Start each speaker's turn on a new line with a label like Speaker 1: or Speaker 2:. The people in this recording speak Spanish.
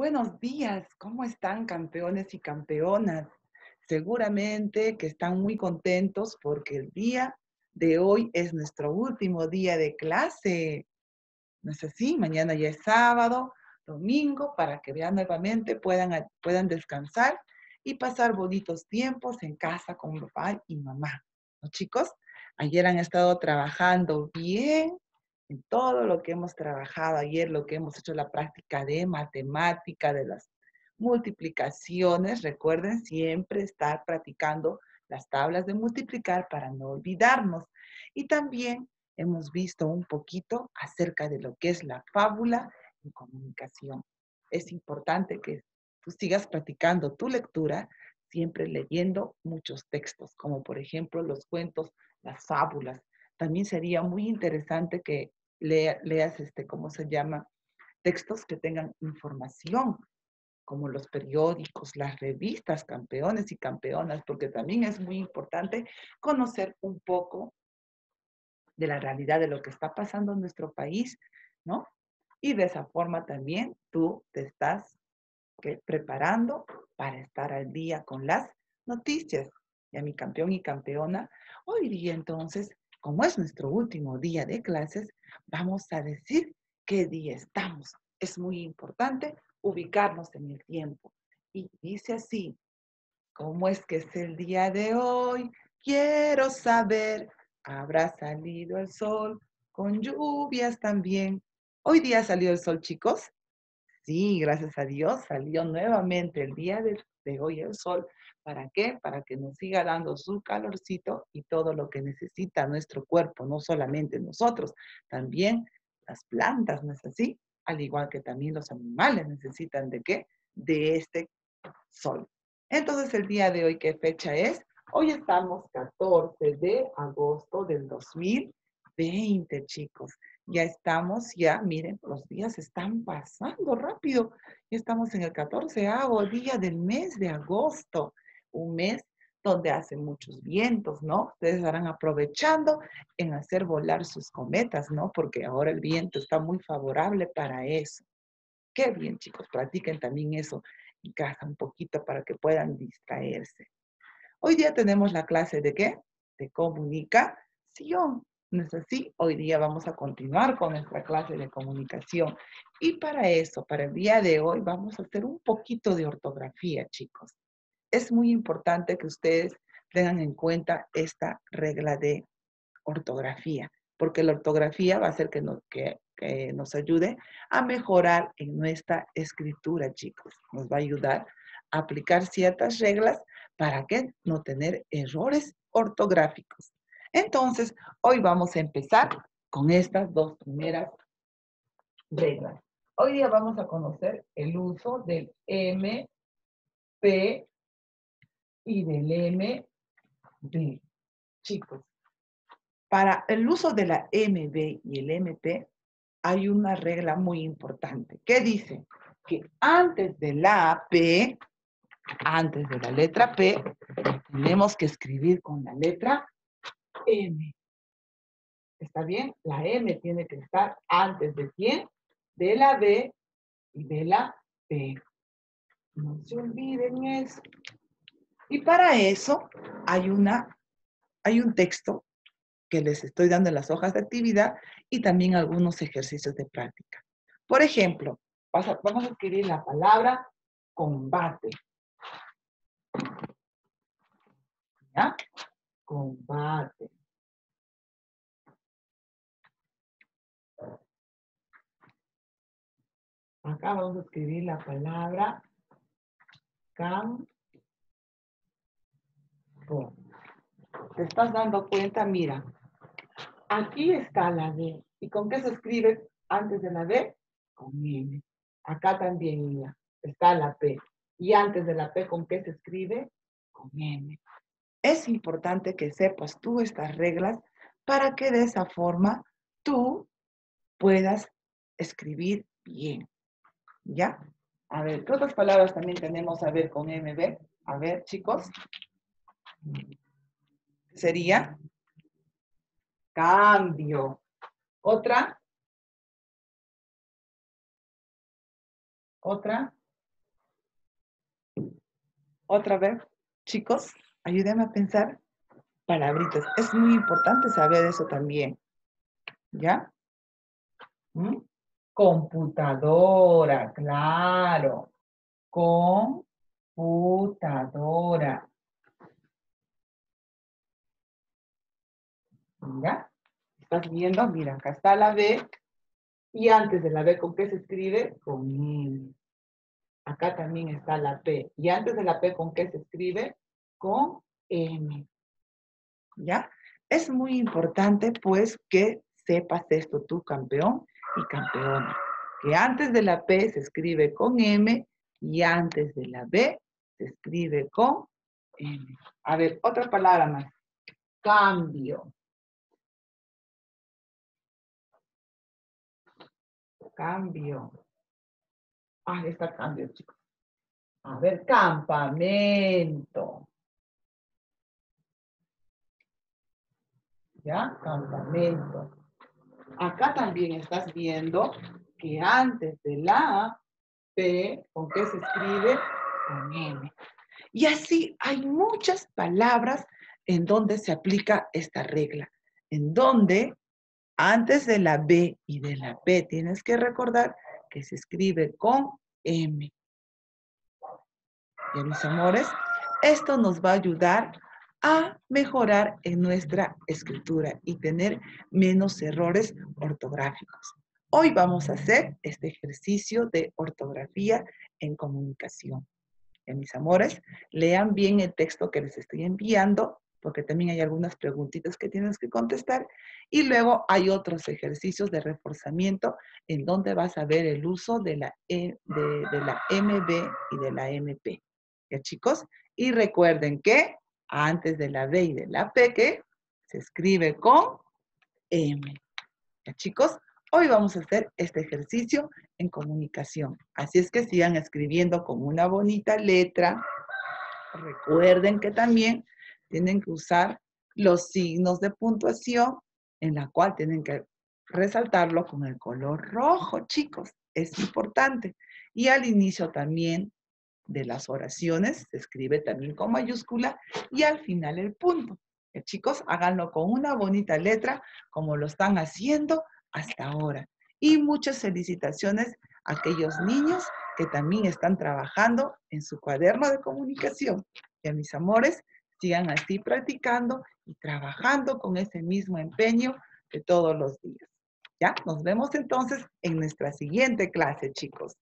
Speaker 1: Buenos días, ¿cómo están campeones y campeonas? Seguramente que están muy contentos porque el día de hoy es nuestro último día de clase. ¿No es así? Mañana ya es sábado, domingo, para que vean nuevamente puedan, puedan descansar y pasar bonitos tiempos en casa con papá y mamá. ¿No, chicos? Ayer han estado trabajando bien en todo lo que hemos trabajado ayer, lo que hemos hecho la práctica de matemática, de las multiplicaciones. Recuerden siempre estar practicando las tablas de multiplicar para no olvidarnos. Y también hemos visto un poquito acerca de lo que es la fábula en comunicación. Es importante que tú sigas practicando tu lectura, siempre leyendo muchos textos, como por ejemplo los cuentos, las fábulas. También sería muy interesante que leas, este, ¿cómo se llama? Textos que tengan información, como los periódicos, las revistas, campeones y campeonas, porque también es muy importante conocer un poco de la realidad de lo que está pasando en nuestro país, ¿no? Y de esa forma también tú te estás preparando para estar al día con las noticias. Y a mi campeón y campeona, hoy día entonces como es nuestro último día de clases, vamos a decir qué día estamos. Es muy importante ubicarnos en el tiempo. Y dice así, ¿cómo es que es el día de hoy? Quiero saber, ¿habrá salido el sol con lluvias también? ¿Hoy día salió el sol, chicos? Sí, gracias a Dios, salió nuevamente el día de, hoy el sol. ¿Para qué? Para que nos siga dando su calorcito y todo lo que necesita nuestro cuerpo, no solamente nosotros, también las plantas, ¿no es así? Al igual que también los animales necesitan de qué? De este sol. Entonces, el día de hoy, ¿qué fecha es? Hoy estamos 14 de agosto del 2020, chicos. Ya estamos, ya, miren, los días están pasando rápido. Ya estamos en el 14 día del mes de agosto un mes donde hace muchos vientos, ¿no? Ustedes estarán aprovechando en hacer volar sus cometas, ¿no? Porque ahora el viento está muy favorable para eso. Qué bien, chicos, practiquen también eso en casa un poquito para que puedan distraerse. Hoy día tenemos la clase de qué? De comunicación. ¿No es así? Hoy día vamos a continuar con nuestra clase de comunicación. Y para eso, para el día de hoy, vamos a hacer un poquito de ortografía, chicos es muy importante que ustedes tengan en cuenta esta regla de ortografía, porque la ortografía va a hacer que nos, que, nos ayude a mejorar en nuestra escritura, chicos. Nos va a ayudar a aplicar ciertas reglas para que no tener errores ortográficos. Entonces, hoy vamos a empezar con estas dos primeras reglas. Hoy día vamos a conocer el uso del M, P, y del MB. Chicos, para el uso de la MB y el MP hay una regla muy importante que dice que antes de la P, antes de la letra P, tenemos que escribir con la letra M. ¿Está bien? La M tiene que estar antes de quién? De la B y de la P. No se olviden eso. Y para eso hay, una, hay un texto que les estoy dando en las hojas de actividad y también algunos ejercicios de práctica. Por ejemplo, vamos a escribir la palabra combate. ¿Ya? Combate. Acá vamos a escribir la palabra cam te estás dando cuenta, mira, aquí está la D. ¿Y con qué se escribe antes de la D? Con M. Acá también, mira, está la P. Y antes de la P, ¿con qué se escribe? Con M. Es importante que sepas tú estas reglas para que de esa forma tú puedas escribir bien. ¿Ya? A ver, ¿qué otras palabras también tenemos a ver con MB? A ver, chicos sería cambio. Otra. Otra. Otra vez, chicos, ayúdenme a pensar palabritas. Es muy importante saber eso también. ¿Ya? ¿Mm? Computadora, claro. Computadora. Mira, ¿estás viendo? Mira, acá está la B. Y antes de la B, ¿con qué se escribe? Con M. Acá también está la P. Y antes de la P, ¿con qué se escribe? Con M. ¿Ya? Es muy importante, pues, que sepas esto tú, campeón y campeona. Que antes de la P se escribe con M y antes de la B se escribe con M. A ver, otra palabra más. Cambio. Cambio. Ahí está cambio, chicos. A ver, campamento. ¿Ya? Campamento. Acá también estás viendo que antes de la P, ¿con qué se escribe? Con M. Y así hay muchas palabras en donde se aplica esta regla, en donde antes de la B y de la P tienes que recordar que se escribe con M. Y mis amores, esto nos va a ayudar a mejorar en nuestra escritura y tener menos errores ortográficos. Hoy vamos a hacer este ejercicio de ortografía en comunicación. Y mis amores, lean bien el texto que les estoy enviando porque también hay algunas preguntitas que tienes que contestar. Y luego hay otros ejercicios de reforzamiento en donde vas a ver el uso de la, e, de, la MB y de la MP. ¿Ya chicos? Y recuerden que antes de la B y de la P que se escribe con M. ¿Ya chicos? Hoy vamos a hacer este ejercicio en comunicación. Así es que sigan escribiendo con una bonita letra. Recuerden que también tienen que usar los signos de puntuación en la cual tienen que resaltarlo con el color rojo, chicos. Es importante. Y al inicio también de las oraciones se escribe también con mayúscula y al final el punto. Eh, chicos, háganlo con una bonita letra como lo están haciendo hasta ahora. Y muchas felicitaciones a aquellos niños que también están trabajando en su cuaderno de comunicación. Y a mis amores, sigan así practicando y trabajando con ese mismo empeño de todos los días. Ya, nos vemos entonces en nuestra siguiente clase, chicos.